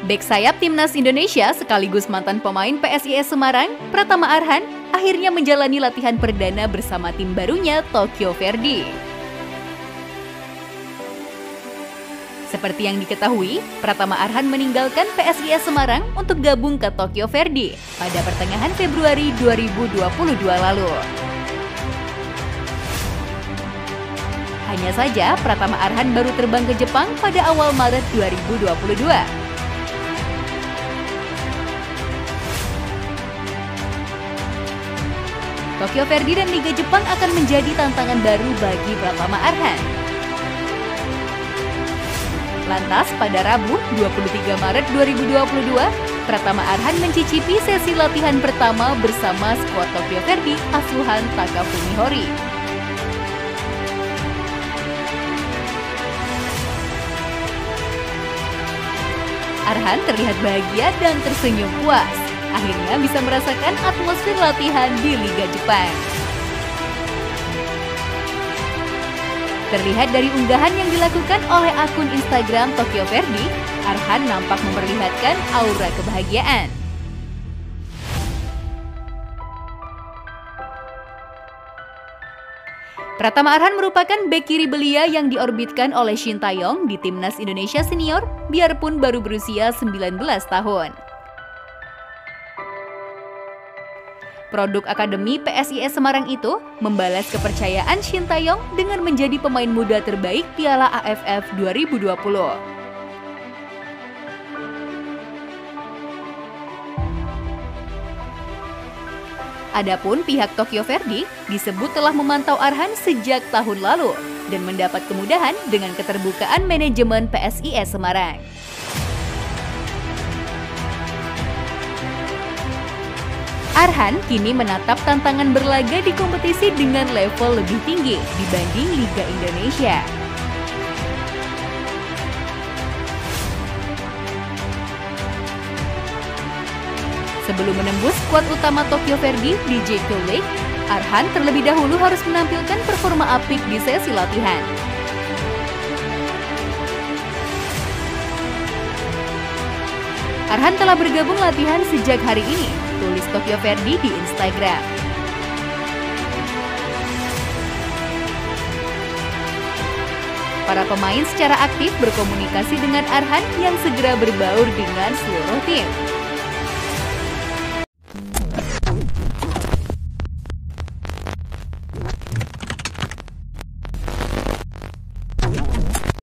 Bek sayap timnas Indonesia sekaligus mantan pemain PSIS Semarang, Pratama Arhan, akhirnya menjalani latihan perdana bersama tim barunya Tokyo Verdy. Seperti yang diketahui, Pratama Arhan meninggalkan PSIS Semarang untuk gabung ke Tokyo Verdy pada pertengahan Februari 2022 lalu. Hanya saja, Pratama Arhan baru terbang ke Jepang pada awal Maret 2022. Tokyo Verdy dan Liga Jepang akan menjadi tantangan baru bagi Pratama Arhan. Lantas, pada Rabu 23 Maret 2022, Pratama Arhan mencicipi sesi latihan pertama bersama skuad Tokyo Verdy asuhan Takafumi Hori. Arhan terlihat bahagia dan tersenyum puas. Akhirnya bisa merasakan atmosfer latihan di Liga Jepang. Terlihat dari unggahan yang dilakukan oleh akun Instagram Tokyo Verdy, Arhan nampak memperlihatkan aura kebahagiaan. Pratama Arhan merupakan bek kiri belia yang diorbitkan oleh Shin Taeyong di timnas Indonesia senior, biarpun baru berusia 19 tahun. Produk Akademi PSIS Semarang itu membalas kepercayaan Shin Taeyong dengan menjadi pemain muda terbaik Piala AFF 2020. Adapun pihak Tokyo Verdy disebut telah memantau Arhan sejak tahun lalu dan mendapat kemudahan dengan keterbukaan manajemen PSIS Semarang. Arhan kini menatap tantangan berlaga di kompetisi dengan level lebih tinggi dibanding Liga Indonesia. Sebelum menembus skuad utama Tokyo Verdy di JK League, Arhan terlebih dahulu harus menampilkan performa apik di sesi latihan. Arhan telah bergabung latihan sejak hari ini, tulis Tokyo Verdy di Instagram. Para pemain secara aktif berkomunikasi dengan Arhan yang segera berbaur dengan seluruh tim.